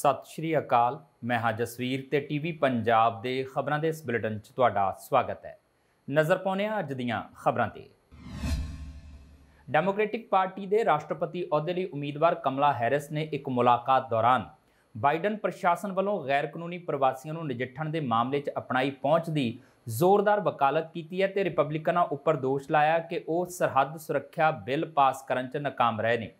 ਸਤਿ ਸ਼੍ਰੀ ਅਕਾਲ। ਮੈਂ ਹਾਂ ਜਸਵੀਰ ਤੇ ਟੀਵੀ ਪੰਜਾਬ ਦੇ ਖਬਰਾਂ ਦੇ ਇਸ ਬੁਲੇਟਿਨ 'ਚ ਤੁਹਾਡਾ ਸਵਾਗਤ ਹੈ। ਨਜ਼ਰ ਪਾਉਂਦੇ ਹਾਂ ਅੱਜ ਦੀਆਂ ਖਬਰਾਂ ਤੇ। ਡੈਮੋਕ੍ਰੈਟਿਕ ਪਾਰਟੀ ਦੇ ਰਾਸ਼ਟਰਪਤੀ ਅਹੁਦੇ ਲਈ ਉਮੀਦਵਾਰ ਕਮਲਾ ਹੈਰਿਸ ਨੇ ਇੱਕ ਮੁਲਾਕਾਤ ਦੌਰਾਨ ਬਾਈਡਨ ਪ੍ਰਸ਼ਾਸਨ ਵੱਲੋਂ ਗੈਰ ਕਾਨੂੰਨੀ ਪ੍ਰਵਾਸੀਆਂ ਨੂੰ ਨਜਿੱਠਣ ਦੇ ਮਾਮਲੇ 'ਚ ਅਪਣਾਈ ਪਹੁੰਚ ਦੀ ਜ਼ੋਰਦਾਰ ਵਕਾਲਤ ਕੀਤੀ ਹੈ ਤੇ ਰਿਪਬਲਿਕਨਾਂ ਉੱਪਰ ਦੋਸ਼ ਲਾਇਆ ਕਿ ਉਹ ਸਰਹੱਦ ਸੁਰੱਖਿਆ ਬਿੱਲ ਪਾਸ ਕਰਨ 'ਚ ਨਾਕਾਮ ਰਹੇ ਨੇ।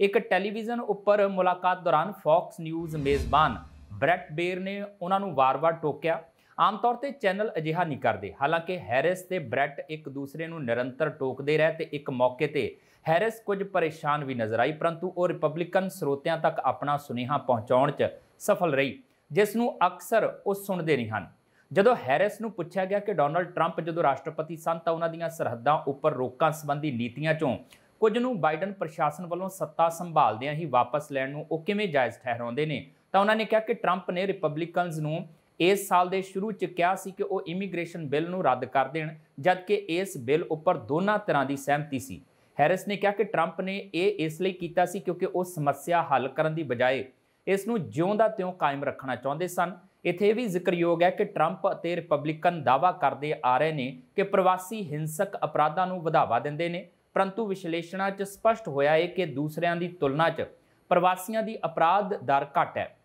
ਇੱਕ ਟੈਲੀਵਿਜ਼ਨ ਉੱਪਰ ਮੁਲਾਕਾਤ ਦੌਰਾਨ ਫੌਕਸ ਨਿਊਜ਼ ਮੇਜ਼ਬਾਨ ਬ੍ਰੈਟ ਬੇਰ ਨੇ ਉਹਨਾਂ ਨੂੰ ਵਾਰ-ਵਾਰ ਟੋਕਿਆ। ਆਮ ਤੌਰ ਤੇ ਚੈਨਲ ਅਜਿਹਾ ਨਹੀਂ ਕਰਦੇ। ਹਾਲਾਂਕਿ ਹੈਰਿਸ ਤੇ ਬ੍ਰੈਟ ਇੱਕ ਦੂਸਰੇ ਨੂੰ ਨਿਰੰਤਰ ਟੋਕਦੇ ਰਹੇ ਤੇ ਇੱਕ ਮੌਕੇ ਤੇ ਹੈਰਿਸ ਕੁਝ ਪਰੇਸ਼ਾਨ ਵੀ ਨਜ਼ਰ ਆਈ, ਪਰੰਤੂ ਉਹ ਰਿਪਬਲਿਕਨ ਸਰੋਤਿਆਂ ਤੱਕ ਆਪਣਾ ਸੁਨੇਹਾ ਪਹੁੰਚਾਉਣ 'ਚ ਸਫਲ ਰਹੀ, ਜਿਸ ਨੂੰ ਅਕਸਰ ਉਹ ਸੁਣਦੇ ਨਹੀਂ ਹਨ। ਜਦੋਂ ਹੈਰਿਸ ਨੂੰ ਪੁੱਛਿਆ ਗਿਆ ਕਿ ਡੋਨਲਡ ਟਰੰਪ ਜਦੋਂ ਰਾਸ਼ਟਰਪਤੀ ਸਨ ਤਾਂ ਉਹਨਾਂ ਦੀਆਂ ਸਰਹੱਦਾਂ ਉੱਪਰ ਰੋਕਾਂ ਸੰਬੰਧੀ ਨੀਤੀਆਂ 'ਚੋਂ ਕੁਝ ਨੂੰ ਬਾਈਡਨ ਪ੍ਰਸ਼ਾਸਨ ਵੱਲੋਂ ਸੱਤਾ ਸੰਭਾਲਦਿਆਂ ਹੀ ਵਾਪਸ ਲੈਣ ਨੂੰ ਉਹ ਕਿਵੇਂ ਜਾਇਜ਼ ਠਹਿਰਾਉਂਦੇ ਨੇ? ਤਾਂ ਉਹਨਾਂ ਨੇ ਕਿਹਾ ਕਿ ਟਰੰਪ ਨੇ ਰਿਪਬਲਿਕਨਸ ਨੂੰ ਇਸ ਸਾਲ ਦੇ ਸ਼ੁਰੂ 'ਚ ਕਿਹਾ ਸੀ ਕਿ ਉਹ ਇਮੀਗ੍ਰੇਸ਼ਨ ਬਿੱਲ ਨੂੰ ਰੱਦ ਕਰ ਦੇਣ, ਜਦਕਿ ਇਸ ਬਿੱਲ ਉੱਪਰ ਦੋਨਾਂ ਤਰ੍ਹਾਂ ਦੀ ਸਹਿਮਤੀ ਸੀ। ਹੈਰਿਸ ਨੇ ਕਿਹਾ ਕਿ ਟਰੰਪ ਨੇ ਇਹ ਇਸ ਲਈ ਕੀਤਾ ਸੀ ਕਿਉਂਕਿ ਉਹ ਸਮੱਸਿਆ ਹੱਲ ਕਰਨ ਦੀ ਬਜਾਏ ਇਸ ਨੂੰ ਜਿਉਂ ਦਾ ਤਿਉਂ ਕਾਇਮ ਰੱਖਣਾ ਚਾਹੁੰਦੇ ਸਨ। ਇਥੇ ਵੀ ਜ਼ਿਕਰਯੋਗ ਹੈ ਕਿ ਟਰੰਪ ਅਤੇ ਰਿਪਬਲਿਕਨ ਦਾਵਾ ਕਰਦੇ ਆ ਰਹੇ ਨੇ ਕਿ ਪ੍ਰਵਾਸੀ ਹਿੰਸਕ ਅਪਰਾਧਾਂ ਨੂੰ ਵਧਾਵਾ ਦਿੰਦੇ ਨੇ। ਪਰੰਤੂ ਵਿਸ਼ਲੇਸ਼ਣਾਂ 'ਚ ਸਪਸ਼ਟ ਹੋਇਆ ਹੈ ਕਿ ਦੂਸਰਿਆਂ ਦੀ ਤੁਲਨਾ 'ਚ ਪ੍ਰਵਾਸੀਆਂ ਦੀ ਅਪਰਾਧ ਦਰ ਘੱਟ ਹੈ।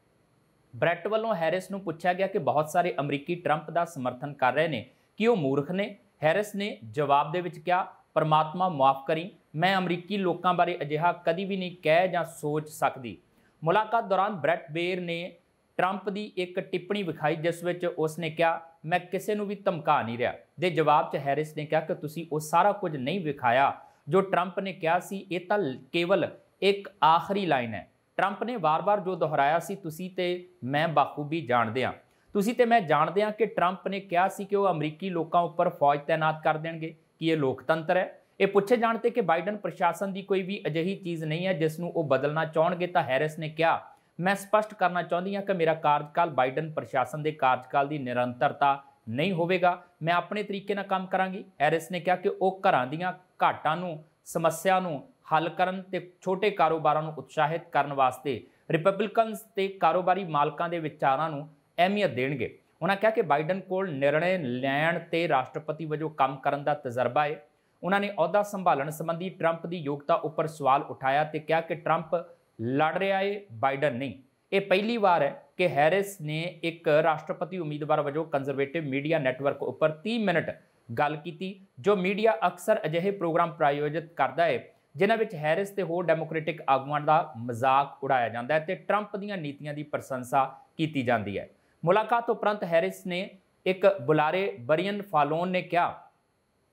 ਬ੍ਰੈਟ ਵੱਲੋਂ ਹੈਰਿਸ ਨੂੰ ਪੁੱਛਿਆ ਗਿਆ ਕਿ ਬਹੁਤ ਸਾਰੇ ਅਮਰੀਕੀ ਟਰੰਪ ਦਾ ਸਮਰਥਨ ਕਰ ਰਹੇ ਨੇ। ਕਿ ਉਹ ਮੂਰਖ ਨੇ? ਹੈਰਿਸ ਨੇ ਜਵਾਬ ਦੇ ਵਿੱਚ ਕਿਹਾ, ਪਰਮਾਤਮਾ ਮਾਫ ਕਰੀ। ਮੈਂ ਅਮਰੀਕੀ ਲੋਕਾਂ ਬਾਰੇ ਅਜਿਹਾ ਕਦੀ ਵੀ ਨਹੀਂ ਕਹਿ ਜਾਂ ਸੋਚ ਸਕਦੀ। ਮੁਲਾਕਾਤ ਦੌਰਾਨ ਬ੍ਰੈਟ ਬੇਰ ਨੇ ਟਰੰਪ ਦੀ ਇੱਕ ਟਿੱਪਣੀ ਵਿਖਾਈ, ਜਿਸ ਵਿੱਚ ਉਸ ਨੇ ਕਿਹਾ, ਮੈਂ ਕਿਸੇ ਨੂੰ ਵੀ ਧਮਕਾ ਨਹੀਂ ਰਿਹਾ। ਦੇ ਜਵਾਬ 'ਚ ਹੈਰਿਸ ਨੇ ਕਿਹਾ ਕਿ ਤੁਸੀਂ ਉਹ ਸਾਰਾ ਕੁਝ ਨਹੀਂ ਵਿਖਾਇਆ। ਜੋ ਟਰੰਪ ਨੇ ਕਿਹਾ ਸੀ, ਇਹ ਤਾਂ ਕੇਵਲ ਇੱਕ ਆਖਰੀ ਲਾਈਨ ਹੈ। ਟਰੰਪ ਨੇ ਵਾਰ-ਵਾਰ ਜੋ ਦੁਹਰਾਇਆ ਸੀ, ਤੁਸੀਂ ਤੇ ਮੈਂ ਬਾਖੂਬੀ ਜਾਣਦੇ ਹਾਂ। ਤੁਸੀਂ ਤੇ ਮੈਂ ਜਾਣਦੇ ਹਾਂ ਕਿ ਟਰੰਪ ਨੇ ਕਿਹਾ ਸੀ ਕਿ ਉਹ ਅਮਰੀਕੀ ਲੋਕਾਂ ਉੱਪਰ ਫੌਜ ਤਾਇਨਾਤ ਕਰ ਦੇਣਗੇ, ਕਿ ਇਹ ਲੋਕਤੰਤਰ ਹੈ। ਇਹ ਪੁੱਛੇ ਜਾਣ ਤੇ ਕਿ ਬਾਈਡਨ ਪ੍ਰਸ਼ਾਸਨ ਦੀ ਕੋਈ ਵੀ ਅਜਿਹੀ ਚੀਜ਼ ਨਹੀਂ ਹੈ, ਜਿਸ ਨੂੰ ਉਹ ਬਦਲਣਾ ਚਾਹਣਗੇ, ਤਾਂ ਹੈਰਿਸ ਨੇ ਕਿਹਾ, ਮੈਂ ਸਪਸ਼ਟ ਕਰਨਾ ਚਾਹੁੰਦੀ ਹਾਂ ਕਿ ਮੇਰਾ ਕਾਰਜਕਾਲ ਬਾਈਡਨ ਪ੍ਰਸ਼ਾਸਨ ਦੇ ਕਾਰਜਕਾਲ ਦੀ ਨਿਰੰਤਰਤਾ ਨਹੀਂ ਹੋਵੇਗਾ। ਮੈਂ ਆਪਣੇ ਤਰੀਕੇ ਨਾਲ ਕੰਮ ਕਰਾਂਗੀ। ਹੈਰਿਸ ਨੇ ਕਿਹਾ ਕਿ ਉਹ ਘਰਾਂ ਦੀਆਂ ਘਾਟਾਂ ਨੂੰ, ਸਮੱਸਿਆ ਨੂੰ ਹੱਲ ਕਰਨ ਤੇ ਛੋਟੇ ਕਾਰੋਬਾਰਾਂ ਨੂੰ ਉਤਸ਼ਾਹਿਤ ਕਰਨ ਵਾਸਤੇ ਰਿਪਬਲਿਕਨਸ ਤੇ ਕਾਰੋਬਾਰੀ ਮਾਲਕਾਂ ਦੇ ਵਿਚਾਰਾਂ ਨੂੰ ਅਹਿਮੀਅਤ ਦੇਣਗੇ। ਉਹਨਾਂ ਕਿਹਾ ਕਿ ਬਾਈਡਨ ਕੋਲ ਨਿਰਣੇ ਲੈਣ ਤੇ ਰਾਸ਼ਟਰਪਤੀ ਵਜੋਂ ਕੰਮ ਕਰਨ ਦਾ ਤਜਰਬਾ ਹੈ ਉਹਨਾਂ ਨੇ ਅਹੁਦਾ ਸੰਭਾਲਣ ਸੰਬੰਧੀ ਟਰੰਪ ਦੀ ਯੋਗਤਾ ਉੱਪਰ ਸਵਾਲ ਉਠਾਇਆ ਤੇ ਕਿਹਾ ਕਿ ਟਰੰਪ ਲੜ ਰਿਹਾ ਹੈ ਬਾਈਡਨ ਨਹੀਂ। ਇਹ ਪਹਿਲੀ ਵਾਰ ਹੈ ਕਿ ਹੈਰਿਸ ਨੇ ਇੱਕ ਰਾਸ਼ਟਰਪਤੀ ਉਮੀਦਵਾਰ ਵਜੋਂ ਕੰਜ਼ਰਵੇਟਿਵ ਮੀਡੀਆ ਨੈਟਵਰਕ ਉੱਪਰ 30 ਮਿੰਟ ਗੱਲ ਕੀਤੀ, ਜੋ ਮੀਡੀਆ ਅਕਸਰ ਅਜਿਹੇ ਪ੍ਰੋਗਰਾਮ ਪ੍ਰਾਯੋਜਿਤ ਕਰਦਾ ਹੈ ਜਿਨ੍ਹਾਂ ਵਿੱਚ ਹੈਰਿਸ ਤੇ ਹੋਰ ਡੈਮੋਕ੍ਰੈਟਿਕ ਆਗੂਆਂ ਦਾ ਮਜ਼ਾਕ ਉਡਾਇਆ ਜਾਂਦਾ ਹੈ ਤੇ ਟਰੰਪ ਦੀਆਂ ਨੀਤੀਆਂ ਦੀ ਪ੍ਰਸ਼ੰਸਾ ਕੀਤੀ ਜਾਂਦੀ ਹੈ ਮੁਲਾਕਾਤ ਉਪਰੰਤ ਹੈਰਿਸ ਨੇ ਇੱਕ ਬੁਲਾਰੇ ਬਰੀਅਨ ਫਾਲੋਨ ਨੇ ਕਿਹਾ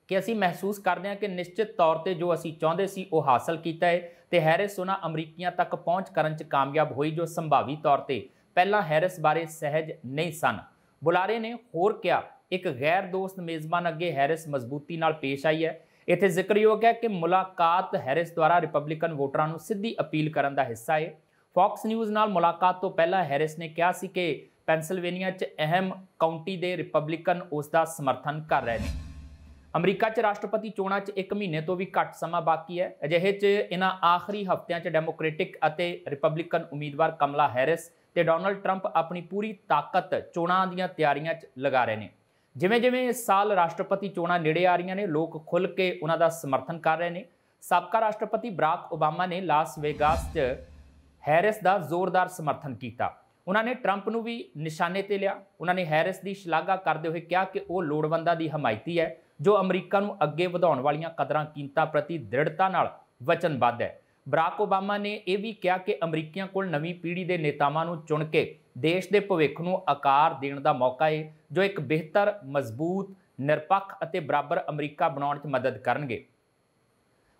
ਕਿ ਅਸੀਂ ਮਹਿਸੂਸ ਕਰਦੇ ਹਾਂ ਕਿ ਨਿਸ਼ਚਿਤ ਤੌਰ ਤੇ ਜੋ ਅਸੀਂ ਚਾਹੁੰਦੇ ਸੀ ਉਹ ਹਾਸਲ ਕੀਤਾ ਹੈ ਤੇ ਹੈਰਿਸ ਉਹਨਾਂ ਅਮਰੀਕੀਆਂ ਤੱਕ ਪਹੁੰਚ ਕਰਨ 'ਚ ਕਾਮਯਾਬ ਹੋਈ ਜੋ ਸੰਭਾਵੀ ਤੌਰ ਤੇ ਪਹਿਲਾਂ ਹੈਰਿਸ ਬਾਰੇ ਸਹਿਜ ਨਹੀਂ ਸਨ। ਬੁਲਾਰੇ ਨੇ ਹੋਰ ਕਿਹਾ ਇੱਕ ਗੈਰ ਦੋਸਤ ਮੇਜ਼ਬਾਨ ਅੱਗੇ ਹੈਰਿਸ ਮਜ਼ਬੂਤੀ ਨਾਲ ਪੇਸ਼ ਆਈ ਹੈ। ਇੱਥੇ ਜ਼ਿਕਰਯੋਗ ਹੈ ਕਿ ਮੁਲਾਕਾਤ ਹੈਰਿਸ ਦੁਆਰਾ ਰਿਪਬਲਿਕਨ ਵੋਟਰਾਂ ਨੂੰ ਸਿੱਧੀ ਅਪੀਲ ਕਰਨ ਦਾ ਹਿੱਸਾ ਹੈ। ਫੌਕਸ ਨਿਊਜ਼ ਨਾਲ ਮੁਲਾਕਾਤ ਤੋਂ ਪਹਿਲਾਂ ਹੈਰਿਸ ਨੇ ਕਿਹਾ ਸੀ ਕਿ ਪੈਂਸਿਲਵੇਨੀਆ 'ਚ ਅਹਿਮ ਕਾਉਂਟੀ ਦੇ ਰਿਪਬਲਿਕਨ ਉਸ ਦਾ ਸਮਰਥਨ ਕਰ ਰਹੇ ਨੇ। ਅਮਰੀਕਾ 'ਚ ਰਾਸ਼ਟਰਪਤੀ ਚੋਣਾਂ 'ਚ 1 ਮਹੀਨੇ ਤੋਂ ਵੀ ਘੱਟ ਸਮਾਂ ਬਾਕੀ ਹੈ। ਅਜਿਹੇ 'ਚ ਇਹਨਾਂ ਆਖਰੀ ਹਫ਼ਤਿਆਂ 'ਚ ਡੈਮੋਕ੍ਰੈਟਿਕ ਅਤੇ ਰਿਪਬਲਿਕਨ ਉਮੀਦਵਾਰ ਕਮਲਾ ਹੈਰਿਸ ਤੇ ਡੋਨਲਡ ਟਰੰਪ ਆਪਣੀ ਪੂਰੀ ਤਾਕਤ ਚੋਣਾਂ ਦੀਆਂ ਤਿਆਰੀਆਂ 'ਚ ਲਗਾ ਰਹੇ ਨੇ। ਜਿਵੇਂ ਜਿਵੇਂ ਇਸ ਸਾਲ ਰਾਸ਼ਟਰਪਤੀ ਚੋਣਾਂ ਨੇੜੇ ਆ ਰਹੀਆਂ ਨੇ, ਲੋਕ ਖੁੱਲ ਕੇ ਉਹਨਾਂ ਦਾ ਸਮਰਥਨ ਕਰ ਰਹੇ ਨੇ। ਸਾਬਕਾ ਰਾਸ਼ਟਰਪਤੀ ਬਰਾਕ ਓਬਾਮਾ ਨੇ ਲਾਸ ਵੇਗਾਸ 'ਚ ਹੈਰਿਸ ਦਾ ਜ਼ੋਰਦਾਰ ਸਮਰਥਨ ਕੀਤਾ। ਉਹਨਾਂ ਨੇ ਟਰੰਪ ਨੂੰ ਵੀ ਨਿਸ਼ਾਨੇ ਤੇ ਲਿਆ। ਉਹਨਾਂ ਨੇ ਹੈਰਿਸ ਦੀ ਸ਼ਲਾਘਾ ਕਰਦੇ ਹੋਏ ਕਿਹਾ ਕਿ ਉਹ ਲੋੜਵੰਦਾਂ ਦੀ ਹਮਾਇਤੀ ਹੈ, ਜੋ ਅਮਰੀਕਾ ਨੂੰ ਅੱਗੇ ਵਧਾਉਣ ਵਾਲੀਆਂ ਕਦਰਾਂ ਕੀਮਤਾਂ ਪ੍ਰਤੀ ਦ੍ਰਿੜਤਾ ਨਾਲ ਵਚਨਬੱਧ ਹੈ। ਬਰਾਕ ਓਬਾਮਾ ਨੇ ਇਹ ਵੀ ਕਿਹਾ ਕਿ ਅਮਰੀਕੀਆਂ ਕੋਲ ਨਵੀਂ ਪੀੜ੍ਹੀ ਦੇ ਨੇਤਾਵਾਂ ਨੂੰ ਚੁਣ ਕੇ ਦੇਸ਼ ਦੇ ਭਵਿੱਖ ਨੂੰ ਆਕਾਰ ਦੇਣ ਦਾ ਮੌਕਾ ਹੈ ਜੋ ਇੱਕ ਬਿਹਤਰ, ਮਜ਼ਬੂਤ, ਨਿਰਪੱਖ ਅਤੇ ਬਰਾਬਰ ਅਮਰੀਕਾ ਬਣਾਉਣ 'ਚ ਮਦਦ ਕਰਨਗੇ।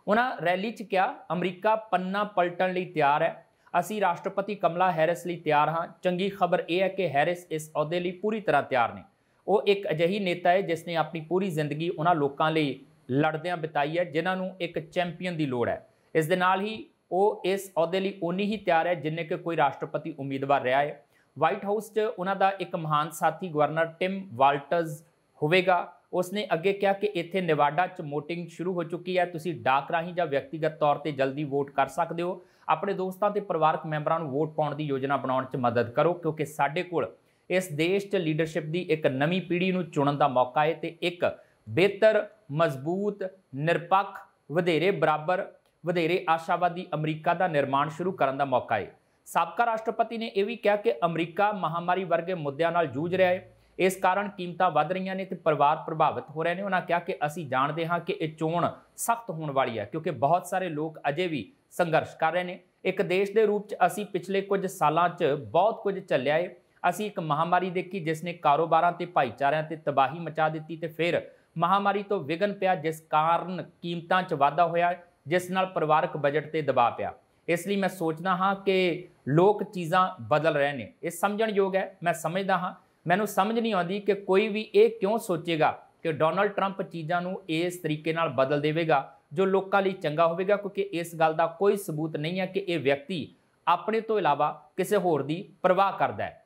ਉਹਨਾਂ ਰੈਲੀ 'ਚ ਕਿਹਾ, ਅਮਰੀਕਾ ਪੰਨਾ ਪਲਟਣ ਲਈ ਤਿਆਰ ਹੈ। ਅਸੀਂ ਰਾਸ਼ਟਰਪਤੀ ਕਮਲਾ ਹੈਰਿਸ ਲਈ ਤਿਆਰ ਹਾਂ। ਚੰਗੀ ਖਬਰ ਇਹ ਹੈ ਕਿ ਹੈਰਿਸ ਇਸ ਅਹੁਦੇ ਲਈ ਪੂਰੀ ਤਰ੍ਹਾਂ ਤਿਆਰ ਨੇ। ਉਹ ਇੱਕ ਅਜਿਹੀ ਨੇਤਾ ਹੈ ਜਿਸ ਨੇ ਆਪਣੀ ਪੂਰੀ ਜ਼ਿੰਦਗੀ ਉਹਨਾਂ ਲੋਕਾਂ ਲਈ ਲੜਦਿਆਂ ਬਿਤਾਈ ਹੈ, ਜਿਨ੍ਹਾਂ ਨੂੰ ਇੱਕ ਚੈਂਪੀਅਨ ਦੀ ਲੋੜ ਹੈ। ਇਸ ਦੇ ਨਾਲ ਹੀ ਉਹ ਇਸ ਅਹੁਦੇ ਲਈ ਉਨੀ ਹੀ ਤਿਆਰ ਹੈ ਜਿੰਨੇ ਕਿ ਕੋਈ ਰਾਸ਼ਟਰਪਤੀ ਉਮੀਦਵਾਰ ਰਿਹਾ ਹੈ। ਵਾਈਟ ਹਾਊਸ 'ਚ ਉਹਨਾਂ ਦਾ ਇੱਕ ਮਹਾਨ ਸਾਥੀ ਗਵਰਨਰ ਟਿਮ ਵਾਲਟਰਸ ਹੋਵੇਗਾ। ਉਸਨੇ ਅੱਗੇ ਕਿਹਾ ਕਿ ਇੱਥੇ ਨਿਵਾਡਾ 'ਚ VOTING ਸ਼ੁਰੂ ਹੋ ਚੁੱਕੀ ਹੈ। ਤੁਸੀਂ ਡਾਕ ਰਾਹੀਂ ਜਾਂ ਵਿਅਕਤੀਗਤ ਤੌਰ ਤੇ ਜਲਦੀ ਵੋਟ ਕਰ ਸਕਦੇ ਹੋ। ਆਪਣੇ ਦੋਸਤਾਂ ਤੇ ਪਰਿਵਾਰਕ ਮੈਂਬਰਾਂ ਨੂੰ ਵੋਟ ਪਾਉਣ ਦੀ ਯੋਜਨਾ ਬਣਾਉਣ 'ਚ ਮਦਦ ਕਰੋ ਕਿਉਂਕਿ ਸਾਡੇ ਕੋਲ ਇਸ ਦੇਸ਼ 'ਚ ਲੀਡਰਸ਼ਿਪ ਦੀ ਇੱਕ ਨਵੀਂ ਪੀੜ੍ਹੀ ਨੂੰ ਚੁਣਨ ਦਾ ਮੌਕਾ ਹੈ ਤੇ ਇੱਕ ਬਿਹਤਰ, ਮਜ਼ਬੂਤ, ਨਿਰਪੱਖ, ਵਧੇਰੇ ਬਰਾਬਰ ਵਧੇਰੇ ਆਸ਼ਾਵਾਦੀ ਅਮਰੀਕਾ ਦਾ ਨਿਰਮਾਣ ਸ਼ੁਰੂ ਕਰਨ ਦਾ ਮੌਕਾ ਹੈ ਸਾਬਕਾ ਰਾਸ਼ਟਰਪਤੀ ਨੇ ਇਹ ਵੀ ਕਿਹਾ ਕਿ ਅਮਰੀਕਾ ਮਹਾਮਾਰੀ ਵਰਗੇ ਮੁੱਦਿਆਂ ਨਾਲ ਜੂਝ ਰਿਹਾ ਹੈ ਇਸ ਕਾਰਨ ਕੀਮਤਾਂ ਵੱਧ ਰਹੀਆਂ ਨੇ ਤੇ ਪਰਿਵਾਰ ਪ੍ਰਭਾਵਿਤ ਹੋ ਰਹੇ ਨੇ। ਉਹਨਾਂ ਕਿਹਾ ਕਿ ਅਸੀਂ ਜਾਣਦੇ ਹਾਂ ਕਿ ਇਹ ਚੋਣ ਸਖਤ ਹੋਣ ਵਾਲੀ ਹੈ, ਕਿਉਂਕਿ ਬਹੁਤ ਸਾਰੇ ਲੋਕ ਅਜੇ ਵੀ ਸੰਘਰਸ਼ ਕਰ ਰਹੇ ਨੇ। ਇੱਕ ਦੇਸ਼ ਦੇ ਰੂਪ 'ਚ ਅਸੀਂ ਪਿਛਲੇ ਕੁਝ ਸਾਲਾਂ 'ਚ ਬਹੁਤ ਕੁਝ ਚੱਲਿਆ ਏ। ਅਸੀਂ ਇੱਕ ਮਹਾਮਾਰੀ ਦੇਖੀ, ਜਿਸ ਨੇ ਕਾਰੋਬਾਰਾਂ ਤੇ, ਭਾਈਚਾਰਿਆਂ ਤੇ ਤਬਾਹੀ ਮਚਾ ਦਿੱਤੀ ਤੇ ਫਿਰ ਮਹਾਮਾਰੀ ਤੋਂ ਵਿਗਨ ਪਿਆ, ਜਿਸ ਕਾਰਨ ਕੀਮਤਾਂ 'ਚ ਵਾਧਾ ਹੋਇਆ ਜਿਸ ਨਾਲ ਪਰਿਵਾਰਕ ਬਜਟ ਤੇ ਦਬਾਅ ਪਿਆ। ਇਸ ਲਈ ਮੈਂ ਸੋਚਦਾ ਹਾਂ ਕਿ ਲੋਕ ਚੀਜ਼ਾਂ ਬਦਲ ਰਹੇ ਨੇ। ਇਹ ਸਮਝਣ ਯੋਗ ਹੈ, ਮੈਂ ਸਮਝਦਾ ਹਾਂ। ਮੈਨੂੰ ਸਮਝ ਨਹੀਂ ਆਉਂਦੀ ਕਿ ਕੋਈ ਵੀ ਇਹ ਕਿਉਂ ਸੋਚੇਗਾ ਕਿ ਡੋਨਲਡ ਟਰੰਪ ਚੀਜ਼ਾਂ ਨੂੰ ਇਸ ਤਰੀਕੇ ਨਾਲ ਬਦਲ ਦੇਵੇਗਾ, ਜੋ ਲੋਕਾਂ ਲਈ ਚੰਗਾ ਹੋਵੇਗਾ, ਕਿਉਂਕਿ ਇਸ ਗੱਲ ਦਾ ਕੋਈ ਸਬੂਤ ਨਹੀਂ ਹੈ ਕਿ ਇਹ ਵਿਅਕਤੀ ਆਪਣੇ ਤੋਂ ਇਲਾਵਾ ਕਿਸੇ ਹੋਰ ਦੀ ਪਰਵਾਹ ਕਰਦਾ ਹੈ।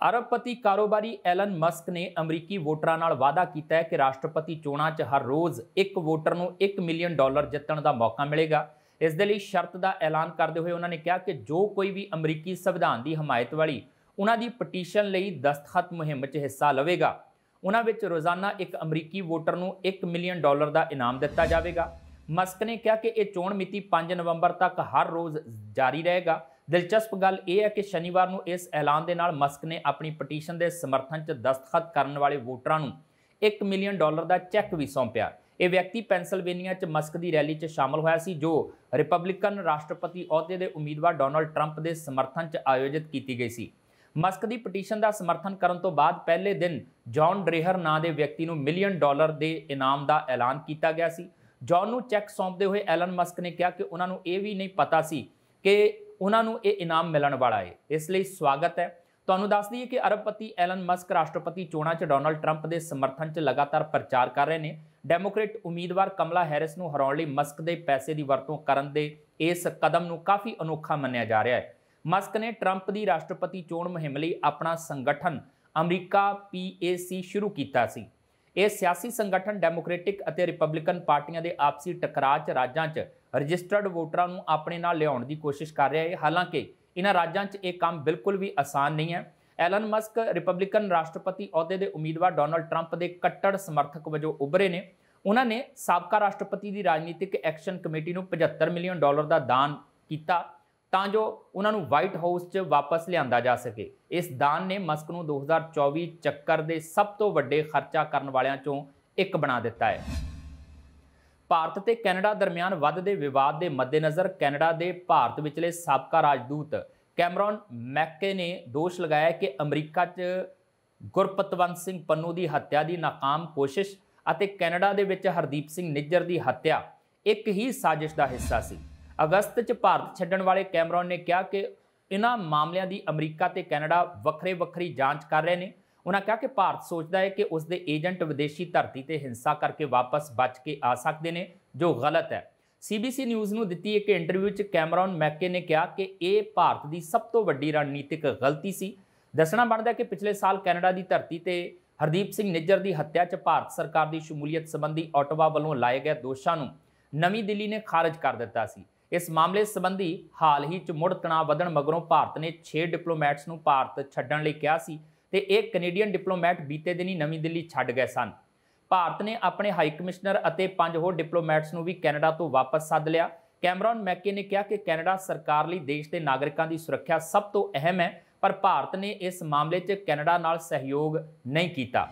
ਅਰਬਪਤੀ ਕਾਰੋਬਾਰੀ ਐਲਨ ਮਸਕ ਨੇ ਅਮਰੀਕੀ ਵੋਟਰਾਂ ਨਾਲ ਵਾਅਦਾ ਕੀਤਾ ਹੈ ਕਿ ਰਾਸ਼ਟਰਪਤੀ ਚੋਣਾਂ 'ਚ ਹਰ ਰੋਜ਼ ਇੱਕ ਵੋਟਰ ਨੂੰ 1 ਮਿਲੀਅਨ ਡਾਲਰ ਜਿੱਤਣ ਦਾ ਮੌਕਾ ਮਿਲੇਗਾ। ਇਸ ਦੇ ਲਈ ਸ਼ਰਤ ਦਾ ਐਲਾਨ ਕਰਦੇ ਹੋਏ ਉਹਨਾਂ ਨੇ ਕਿਹਾ ਕਿ ਜੋ ਕੋਈ ਵੀ ਅਮਰੀਕੀ ਸੰਵਿਧਾਨ ਦੀ ਹਮਾਇਤ ਵਾਲੀ ਉਹਨਾਂ ਦੀ ਪਟੀਸ਼ਨ ਲਈ ਦਸਤਖਤ ਮੁਹਿੰਮ 'ਚ ਹਿੱਸਾ ਲਵੇਗਾ। ਉਹਨਾਂ ਵਿੱਚ ਰੋਜ਼ਾਨਾ ਇੱਕ ਅਮਰੀਕੀ ਵੋਟਰ ਨੂੰ 1 ਮਿਲੀਅਨ ਡਾਲਰ ਦਾ ਇਨਾਮ ਦਿੱਤਾ ਜਾਵੇਗਾ। ਮਸਕ ਨੇ ਕਿਹਾ ਕਿ ਇਹ ਚੋਣ ਮਿਤੀ 5 ਨਵੰਬਰ ਤੱਕ ਹਰ ਰੋਜ਼ ਜਾਰੀ ਰਹੇਗਾ। ਦਿਲਚਸਪ ਗੱਲ ਇਹ ਹੈ ਕਿ ਸ਼ਨੀਵਾਰ ਨੂੰ ਇਸ ਐਲਾਨ ਦੇ ਨਾਲ ਮਸਕ ਨੇ ਆਪਣੀ ਪਟੀਸ਼ਨ ਦੇ ਸਮਰਥਨ 'ਚ ਦਸਤਖਤ ਕਰਨ ਵਾਲੇ ਵੋਟਰਾਂ ਨੂੰ 1 ਮਿਲੀਅਨ ਡਾਲਰ ਦਾ ਚੈੱਕ ਵੀ ਸੌਂਪਿਆ। ਇਹ ਵਿਅਕਤੀ ਪੈਂਸਲਵੇਨੀਆ 'ਚ ਮਸਕ ਦੀ ਰੈਲੀ 'ਚ ਸ਼ਾਮਲ ਹੋਇਆ ਸੀ, ਜੋ ਰਿਪਬਲਿਕਨ ਰਾਸ਼ਟਰਪਤੀ ਅਹੁਦੇ ਦੇ ਉਮੀਦਵਾਰ ਡੋਨਲਡ ਟਰੰਪ ਦੇ ਸਮਰਥਨ 'ਚ ਆਯੋਜਿਤ ਕੀਤੀ ਗਈ ਸੀ। ਮਸਕ ਦੀ ਪਟੀਸ਼ਨ ਦਾ ਸਮਰਥਨ ਕਰਨ ਤੋਂ ਬਾਅਦ ਪਹਿਲੇ ਦਿਨ ਜੌਨ ਡਰੇਹਰ ਨਾਂ ਦੇ ਵਿਅਕਤੀ ਨੂੰ ਮਿਲੀਅਨ ਡਾਲਰ ਦੇ ਇਨਾਮ ਦਾ ਐਲਾਨ ਕੀਤਾ ਗਿਆ ਸੀ। ਜੌਨ ਨੂੰ ਚੈੱਕ ਸੌਂਪਦੇ ਹੋਏ ਐਲਨ ਮਸਕ ਨੇ ਕਿਹਾ ਕਿ ਉਹਨਾਂ ਨੂੰ ਇਹ ਵੀ ਨਹੀਂ ਪਤਾ ਸੀ ਕਿ ਉਹਨਾਂ ਨੂੰ ਇਹ ਇਨਾਮ ਮਿਲਣ ਵਾਲਾ ਹੈ ਇਸ ਲਈ ਸਵਾਗਤ ਹੈ। ਤੁਹਾਨੂੰ ਦੱਸ ਦਈਏ ਕਿ ਅਰਬਪਤੀ ਐਲਨ ਮਸਕ ਰਾਸ਼ਟਰਪਤੀ ਚੋਣਾਂ 'ਚ ਡੋਨਲਡ ਟਰੰਪ ਦੇ ਸਮਰਥਨ 'ਚ ਲਗਾਤਾਰ ਪ੍ਰਚਾਰ ਕਰ ਰਹੇ ਨੇ। ਡੈਮੋਕ੍ਰੇਟ ਉਮੀਦਵਾਰ ਕਮਲਾ ਹੈਰਿਸ ਨੂੰ ਹਰਾਉਣ ਲਈ ਮਸਕ ਦੇ ਪੈਸੇ ਦੀ ਵਰਤੋਂ ਕਰਨ ਦੇ ਇਸ ਕਦਮ ਨੂੰ ਕਾਫੀ ਅਨੋਖਾ ਮੰਨਿਆ ਜਾ ਰਿਹਾ ਹੈ। ਮਸਕ ਨੇ ਟਰੰਪ ਦੀ ਰਾਸ਼ਟਰਪਤੀ ਚੋਣ ਮੁਹਿੰਮ ਲਈ ਆਪਣਾ ਸੰਗਠਨ ਅਮਰੀਕਾ ਪੀਏਸੀ ਸ਼ੁਰੂ ਕੀਤਾ ਸੀ। ਇਹ ਸਿਆਸੀ ਸੰਗਠਨ ਡੈਮੋਕ੍ਰੈਟਿਕ ਅਤੇ ਰਿਪਬਲਿਕਨ ਪਾਰਟੀਆਂ ਦੇ ਆਪਸੀ ਟਕਰਾਅ 'ਚ ਰਾਜਾਂ 'ਚ ਰਜਿਸਟਰਡ ਵੋਟਰਾਂ ਨੂੰ ਆਪਣੇ ਨਾਲ ਲਿਆਉਣ ਦੀ ਕੋਸ਼ਿਸ਼ ਕਰ ਰਿਹਾ ਹੈ। ਹਾਲਾਂਕਿ, ਇਹਨਾਂ ਰਾਜਾਂ 'ਚ ਇਹ ਕੰਮ ਬਿਲਕੁਲ ਵੀ ਆਸਾਨ ਨਹੀਂ ਹੈ। ਐਲਨ ਮਸਕ ਰਿਪਬਲਿਕਨ ਰਾਸ਼ਟਰਪਤੀ ਅਹੁਦੇ ਦੇ ਉਮੀਦਵਾਰ ਡੋਨਲਡ ਟਰੰਪ ਦੇ ਕੱਟੜ ਸਮਰਥਕ ਵਜੋਂ ਉੱਭਰੇ ਨੇ। ਉਹਨਾਂ ਨੇ ਸਾਬਕਾ ਰਾਸ਼ਟਰਪਤੀ ਦੀ ਰਾਜਨੀਤਿਕ ਐਕਸ਼ਨ ਕਮੇਟੀ ਨੂੰ 75 ਮਿਲੀਅਨ ਡਾਲਰ ਦਾ ਦਾਨ ਕੀਤਾ ਤਾਂ ਜੋ ਉਹਨਾਂ ਨੂੰ ਵਾਈਟ ਹਾਊਸ 'ਚ ਵਾਪਸ ਲਿਆਂਦਾ ਜਾ ਸਕੇ। ਇਸ ਦਾਨ ਨੇ ਮਸਕ ਨੂੰ 2024 ਚੱਕਰ ਦੇ ਸਭ ਤੋਂ ਵੱਡੇ ਖਰਚਾ ਕਰਨ ਵਾਲਿਆਂ 'ਚੋਂ ਇੱਕ ਬਣਾ ਦਿੱਤਾ ਹੈ। ਭਾਰਤ ਤੇ ਕੈਨੇਡਾ ਦਰਮਿਆਨ ਵੱਧਦੇ ਵਿਵਾਦ ਦੇ ਮੱਦੇਨਜ਼ਰ ਕੈਨੇਡਾ ਦੇ ਭਾਰਤ ਵਿਚਲੇ ਸਾਬਕਾ ਰਾਜਦੂਤ ਕੈਮਰਨ ਮੈਕੇ ਨੇ ਦੋਸ਼ ਲਗਾਇਆ ਕਿ ਅਮਰੀਕਾ 'ਚ ਗੁਰਪਤਵੰਤ ਸਿੰਘ ਪੰਨੂ ਦੀ ਹੱਤਿਆ ਦੀ ناکਾਮ ਕੋਸ਼ਿਸ਼ ਅਤੇ ਕੈਨੇਡਾ ਦੇ ਵਿੱਚ ਹਰਦੀਪ ਸਿੰਘ ਨਿੱਜਰ ਦੀ ਹੱਤਿਆ ਇੱਕ ਹੀ ਸਾਜ਼ਿਸ਼ ਦਾ ਹਿੱਸਾ ਸੀ। ਅਗਸਤ 'ਚ ਭਾਰਤ ਛੱਡਣ ਵਾਲੇ ਕੈਮਰਨ ਨੇ ਕਿਹਾ ਕਿ ਇਨ੍ਹਾਂ ਮਾਮਲਿਆਂ ਦੀ ਅਮਰੀਕਾ ਤੇ ਕੈਨੇਡਾ ਵੱਖਰੇ-ਵੱਖਰੀ ਜਾਂਚ ਕਰ ਰਹੇ ਨੇ ਉਹਨਾਂ ਕਿਹਾ ਕਿ ਭਾਰਤ ਸੋਚਦਾ ਹੈ ਕਿ ਉਸ ਦੇ ਏਜੰਟ ਵਿਦੇਸ਼ੀ ਧਰਤੀ ਤੇ ਹਿੰਸਾ ਕਰਕੇ ਵਾਪਸ ਬਚ ਕੇ ਆ ਸਕਦੇ ਨੇ, ਜੋ ਗਲਤ ਹੈ। ਸੀਬੀਸੀ ਨਿਊਜ਼ ਨੂੰ ਦਿੱਤੀ ਇੱਕ ਇੰਟਰਵਿਊ 'ਚ ਕੈਮਰੌਨ ਮੈਕੇ ਨੇ ਕਿਹਾ ਕਿ ਇਹ ਭਾਰਤ ਦੀ ਸਭ ਤੋਂ ਵੱਡੀ ਰਣਨੀਤਿਕ ਗਲਤੀ ਸੀ। ਦੱਸਣਾ ਬਣਦਾ ਕਿ ਪਿਛਲੇ ਸਾਲ ਕੈਨੇਡਾ ਦੀ ਧਰਤੀ ਤੇ ਹਰਦੀਪ ਸਿੰਘ ਨਿੱਜਰ ਦੀ ਹੱਤਿਆ 'ਚ ਭਾਰਤ ਸਰਕਾਰ ਦੀ ਸ਼ਮੂਲੀਅਤ ਸੰਬੰਧੀ ਆਟੋਵਾ ਵੱਲੋਂ ਲਾਏ ਗਏ ਦੋਸ਼ਾਂ ਨੂੰ ਨਵੀਂ ਦਿੱਲੀ ਨੇ ਖਾਰਜ ਕਰ ਦਿੱਤਾ ਸੀ। ਇਸ ਮਾਮਲੇ ਸੰਬੰਧੀ ਹਾਲ ਹੀ 'ਚ ਮੁੜ ਤਣਾਅ ਵਧਣ ਮਗਰੋਂ ਭਾਰਤ ਨੇ 6 ਡਿਪਲੋਮੈਟਸ ਨੂੰ ਭਾਰਤ ਛੱਡਣ ਲਈ ਕਿਹਾ ਸੀ। ਤੇ ਇਹ ਕੈਨੇਡੀਅਨ ਡਿਪਲੋਮੈਟ ਬੀਤੇ ਦਿਨੀ ਨਵੀਂ ਦਿੱਲੀ ਛੱਡ ਗਏ ਸਨ। ਭਾਰਤ ਨੇ ਆਪਣੇ ਹਾਈ ਕਮਿਸ਼ਨਰ ਅਤੇ ਪੰਜ ਹੋਰ ਡਿਪਲੋਮੈਟਸ ਨੂੰ ਵੀ ਕੈਨੇਡਾ ਤੋਂ ਵਾਪਸ ਸੱਦ ਲਿਆ। ਕੈਮਰੌਨ ਮੈਕੇ ਨੇ ਕਿਹਾ ਕਿ ਕੈਨੇਡਾ ਸਰਕਾਰ ਲਈ ਦੇਸ਼ ਦੇ ਨਾਗਰਿਕਾਂ ਦੀ ਸੁਰੱਖਿਆ ਸਭ ਤੋਂ ਅਹਿਮ ਹੈ, ਪਰ ਭਾਰਤ ਨੇ ਇਸ ਮਾਮਲੇ 'ਚ ਕੈਨੇਡਾ ਨਾਲ ਸਹਿਯੋਗ ਨਹੀਂ ਕੀਤਾ।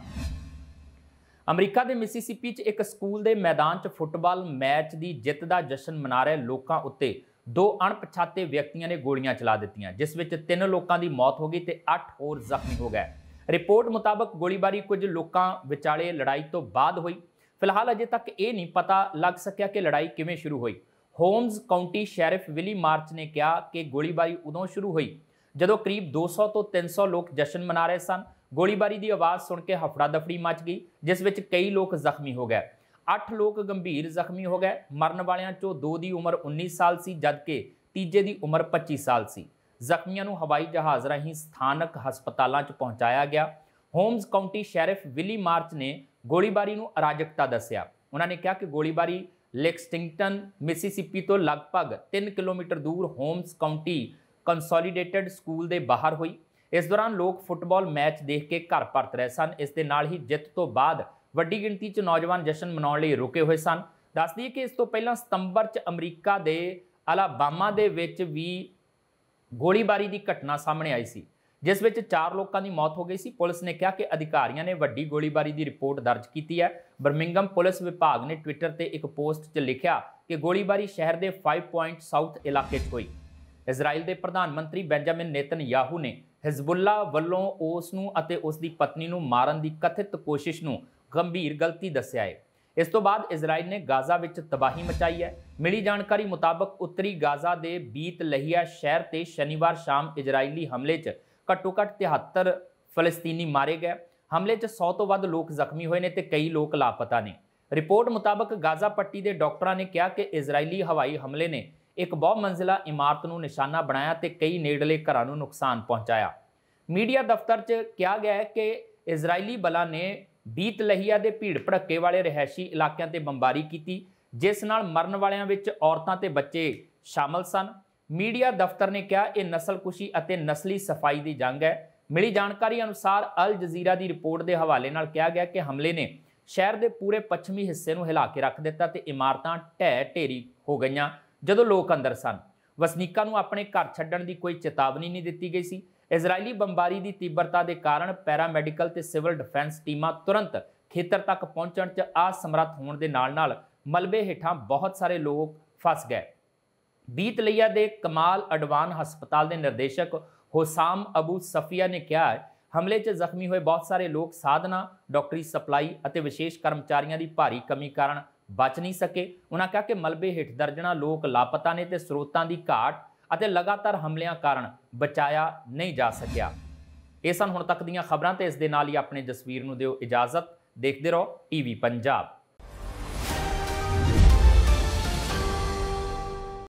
ਅਮਰੀਕਾ ਦੇ ਮਿਸੀਸਿਪੀ 'ਚ ਇੱਕ ਸਕੂਲ ਦੇ ਮੈਦਾਨ 'ਚ ਫੁੱਟਬਾਲ ਮੈਚ ਦੀ ਜਿੱਤ ਦਾ ਜਸ਼ਨ ਮਨਾ ਰਹੇ ਲੋਕਾਂ ਉੱਤੇ ਦੋ ਅਣਪਛਾਤੇ ਵਿਅਕਤੀਆਂ ਨੇ ਗੋਲੀਆਂ ਚਲਾ ਦਿੱਤੀਆਂ, ਜਿਸ ਵਿੱਚ ਤਿੰਨ ਲੋਕਾਂ ਦੀ ਮੌਤ ਹੋ ਗਈ ਤੇ 8 ਹੋਰ ਜ਼ਖਮੀ ਹੋ ਗਏ। ਰਿਪੋਰਟ ਮੁਤਾਬਕ ਗੋਲੀਬਾਰੀ ਕੁਝ ਲੋਕਾਂ ਵਿਚਾਲੇ ਲੜਾਈ ਤੋਂ ਬਾਅਦ ਹੋਈ। ਫਿਲਹਾਲ ਅਜੇ ਤੱਕ ਇਹ ਨਹੀਂ ਪਤਾ ਲੱਗ ਸਕਿਆ ਕਿ ਲੜਾਈ ਕਿਵੇਂ ਸ਼ੁਰੂ ਹੋਈ। Holmes County sheriff Willie March ਨੇ ਕਿਹਾ ਕਿ ਗੋਲੀਬਾਰੀ ਉਦੋਂ ਸ਼ੁਰੂ ਹੋਈ, ਜਦੋਂ ਕਰੀਬ 200 ਤੋਂ 300 ਲੋਕ ਜਸ਼ਨ ਮਨਾ ਰਹੇ ਸਨ। ਗੋਲੀਬਾਰੀ ਦੀ ਆਵਾਜ਼ ਸੁਣ ਕੇ ਹਫੜਾ ਦਫੜੀ ਮਚ ਗਈ, ਜਿਸ ਵਿੱਚ ਕਈ ਲੋਕ ਜ਼ਖਮੀ ਹੋ ਗਏ। 8 ਲੋਕ ਗੰਭੀਰ ਜ਼ਖਮੀ ਹੋ ਗਏ। ਮਰਨ ਵਾਲਿਆਂ ਚੋਂ ਦੋ ਦੀ ਉਮਰ 19 ਸਾਲ ਸੀ, ਜਦਕਿ ਤੀਜੇ ਦੀ ਉਮਰ 25 ਸਾਲ ਸੀ। ਜ਼ਖਮੀਆਂ ਨੂੰ ਹਵਾਈ ਜਹਾਜ਼ ਰਾਹੀਂ ਸਥਾਨਕ ਹਸਪਤਾਲਾਂ 'ਚ ਪਹੁੰਚਾਇਆ ਗਿਆ। Holmes County sheriff Willie March ਨੇ ਗੋਲੀਬਾਰੀ ਨੂੰ ਅਰਾਜਕਤਾ ਦੱਸਿਆ। ਉਹਨਾਂ ਨੇ ਕਿਹਾ ਕਿ ਗੋਲੀਬਾਰੀ ਲੈਕਸਟਿੰਗਟਨ, ਮਿਸੀਸਿਪੀ ਤੋਂ ਲਗਭਗ 3 ਕਿਲੋਮੀਟਰ ਦੂਰ ਹੋਮਸ ਕਾਉਂਟੀ ਕੰਸੋਲੀਡੇਟਡ ਸਕੂਲ ਦੇ ਬਾਹਰ ਹੋਈ। ਇਸ ਦੌਰਾਨ ਲੋਕ ਫੁੱਟਬਾਲ ਮੈਚ ਦੇਖ ਕੇ ਘਰ ਪਰਤ ਰਹੇ ਸਨ। ਇਸ ਦੇ ਨਾਲ ਹੀ ਜਿੱਤ ਤੋਂ ਬਾਅਦ ਵੱਡੀ ਗਿਣਤੀ 'ਚ ਨੌਜਵਾਨ ਜਸ਼ਨ ਮਨਾਉਣ ਲਈ ਰੁਕੇ ਹੋਏ ਸਨ। ਦੱਸ ਦਈਏ ਕਿ ਇਸ ਤੋਂ ਪਹਿਲਾਂ ਸਤੰਬਰ 'ਚ ਅਮਰੀਕਾ ਦੇ ਅਲਾਬਾਮਾ ਦੇ ਵਿੱਚ ਵੀ ਗੋਲੀਬਾਰੀ ਦੀ ਘਟਨਾ ਸਾਹਮਣੇ ਆਈ ਸੀ, ਜਿਸ ਵਿੱਚ 4 ਲੋਕਾਂ ਦੀ ਮੌਤ ਹੋ ਗਈ ਸੀ। ਪੁਲਿਸ ਨੇ ਕਿਹਾ ਕਿ ਅਧਿਕਾਰੀਆਂ ਨੇ ਵੱਡੀ ਗੋਲੀਬਾਰੀ ਦੀ ਰਿਪੋਰਟ ਦਰਜ ਕੀਤੀ ਹੈ। ਬਰਮਿੰਗਮ ਪੁਲਿਸ ਵਿਭਾਗ ਨੇ ਟਵਿੱਟਰ ਤੇ ਇੱਕ ਪੋਸਟ 'ਚ ਲਿਖਿਆ ਕਿ ਗੋਲੀਬਾਰੀ ਸ਼ਹਿਰ ਦੇ 5 ਪੁਆਇੰਟ ਸਾਊਥ ਇਲਾਕੇ 'ਚ ਹੋਈ। ਇਜ਼ਰਾਈਲ ਦੇ ਪ੍ਰਧਾਨ ਮੰਤਰੀ ਬੈਂਜਾਮਿਨ ਨੇਤਨਯਾਹੂ ਨੇ ਹਿਜ਼ਬੁੱਲਾ ਵੱਲੋਂ ਉਸ ਨੂੰ ਅਤੇ ਉਸ ਦੀ ਪਤਨੀ ਨੂੰ ਮਾਰਨ ਦੀ ਕਥਿਤ ਕੋਸ਼ਿਸ਼ ਨੂੰ ਗੰਭੀਰ ਗਲਤੀ ਦੱਸਿਆ ਹੈ। ਇਸ ਤੋਂ ਬਾਅਦ ਇਜ਼ਰਾਈਲ ਨੇ ਗਾਜ਼ਾ ਵਿੱਚ ਤਬਾਹੀ ਮਚਾਈ ਹੈ। ਮਿਲੀ ਜਾਣਕਾਰੀ ਮੁਤਾਬਕ ਉੱਤਰੀ ਗਾਜ਼ਾ ਦੇ ਬੀਤ ਲਹੀਆ ਸ਼ਹਿਰ ਤੇ ਸ਼ਨੀਵਾਰ ਸ਼ਾਮ ਇਜ਼ਰਾਈਲੀ ਹਮਲੇ 'ਚ ਘੱਟੋ-ਘੱਟ 73 ਫਲਸਤੀਨੀ ਮਾਰੇ ਗਏ। ਹਮਲੇ 'ਚ 100 ਤੋਂ ਵੱਧ ਲੋਕ ਜ਼ਖਮੀ ਹੋਏ ਨੇ ਤੇ ਕਈ ਲੋਕ ਲਾਪਤਾ ਨੇ। ਰਿਪੋਰਟ ਮੁਤਾਬਕ ਗਾਜ਼ਾ ਪੱਟੀ ਦੇ ਡਾਕਟਰਾਂ ਨੇ ਕਿਹਾ ਕਿ ਇਜ਼ਰਾਈਲੀ ਹਵਾਈ ਹਮਲੇ ਨੇ ਇੱਕ ਬਹੁ ਮੰਜ਼ਿਲਾ ਇਮਾਰਤ ਨੂੰ ਨਿਸ਼ਾਨਾ ਬਣਾਇਆ ਤੇ ਕਈ ਨੇੜਲੇ ਘਰਾਂ ਨੂੰ ਨੁਕਸਾਨ ਪਹੁੰਚਾਇਆ। ਮੀਡੀਆ ਦਫ਼ਤਰ 'ਚ ਕਿਹਾ ਗਿਆ ਹੈ ਕਿ ਇਜ਼ਰਾਈਲੀ ਬਲਾਂ ਨੇ ਬੀਤ ਲਹੀਆ ਦੇ ਭੀੜ ਭੜੱਕੇ ਵਾਲੇ ਰਹਿਸ਼ੀ ਇਲਾਕਿਆਂ ਤੇ ਬੰਬਾਰੀ ਕੀਤੀ, ਜਿਸ ਨਾਲ ਮਰਨ ਵਾਲਿਆਂ ਵਿੱਚ ਔਰਤਾਂ ਤੇ ਬੱਚੇ ਸ਼ਾਮਲ ਸਨ। ਮੀਡੀਆ ਦਫ਼ਤਰ ਨੇ ਕਿਹਾ, ਇਹ ਨਸਲਕੁਸ਼ੀ ਅਤੇ ਨਸਲੀ ਸਫ਼ਾਈ ਦੀ ਜੰਗ ਹੈ। ਮਿਲੀ ਜਾਣਕਾਰੀ ਅਨੁਸਾਰ, ਅਲ ਜਜ਼ੀਰਾ ਦੀ ਰਿਪੋਰਟ ਦੇ ਹਵਾਲੇ ਨਾਲ ਕਿਹਾ ਗਿਆ ਕਿ ਹਮਲੇ ਨੇ ਸ਼ਹਿਰ ਦੇ ਪੂਰੇ ਪੱਛਮੀ ਹਿੱਸੇ ਨੂੰ ਹਿਲਾ ਕੇ ਰੱਖ ਦਿੱਤਾ ਤੇ ਇਮਾਰਤਾਂ ਢਹਿ ਢੇਰੀ ਹੋ ਗਈਆਂ ਜਦੋਂ ਲੋਕ ਅੰਦਰ ਸਨ। ਵਸਨੀਕਾਂ ਨੂੰ ਆਪਣੇ ਘਰ ਛੱਡਣ ਦੀ ਕੋਈ ਚੇਤਾਵਨੀ ਨਹੀਂ ਦਿੱਤੀ ਗਈ ਸੀ। ਇਜ਼ਰਾਈਲੀ ਬੰਬਾਰੀ ਦੀ ਤੀਬਰਤਾ ਦੇ ਕਾਰਨ ਪੈਰਾਮੈਡੀਕਲ ਤੇ ਸਿਵਲ ਡਿਫੈਂਸ ਟੀਮਾਂ ਤੁਰੰਤ ਖੇਤਰ ਤੱਕ ਪਹੁੰਚਣ 'ਚ ਅਸਮਰੱਥ ਹੋਣ ਦੇ ਨਾਲ-ਨਾਲ ਮਲਬੇ ਹੇਠਾਂ ਬਹੁਤ ਸਾਰੇ ਲੋਕ ਫਸ ਗਏ। ਬੀਤ ਲਈਆ ਦੇ ਕਮਾਲ ਅਡਵਾਨ ਹਸਪਤਾਲ ਦੇ ਨਿਰਦੇਸ਼ਕ ਹੁਸਾਮ ਅਬੂ ਸਫੀਆ ਨੇ ਕਿਹਾ ਹੈ, ਹਮਲੇ 'ਚ ਜ਼ਖਮੀ ਹੋਏ ਬਹੁਤ ਸਾਰੇ ਲੋਕ ਸਾਧਨਾ, ਡਾਕਟਰੀ ਸਪਲਾਈ ਅਤੇ ਵਿਸ਼ੇਸ਼ ਕਰਮਚਾਰੀਆਂ ਦੀ ਭਾਰੀ ਕਮੀ ਕਾਰਨ ਬਚ ਨਹੀਂ ਸਕੇ। ਉਹਨਾਂ ਕਿਹਾ ਕਿ ਮਲਬੇ ਹੇਠ ਦਰਜਣਾ ਲੋਕ ਲਾਪਤਾ ਨੇ ਤੇ ਸਰੋਤਾਂ ਦੀ ਘਾਟ ਅਤੇ ਲਗਾਤਾਰ ਹਮਲਿਆਂ ਕਾਰਨ ਬਚਾਇਆ ਨਹੀਂ ਜਾ ਸਕਿਆ। ਇਹ ਸਨ ਹੁਣ ਤੱਕ ਦੀਆਂ ਖਬਰਾਂ ਤੇ ਇਸ ਦੇ ਨਾਲ ਹੀ ਆਪਣੇ ਜਸਵੀਰ ਨੂੰ ਦਿਓ ਇਜਾਜ਼ਤ। ਦੇਖਦੇ ਰਹੋ ਟੀਵੀ ਪੰਜਾਬ।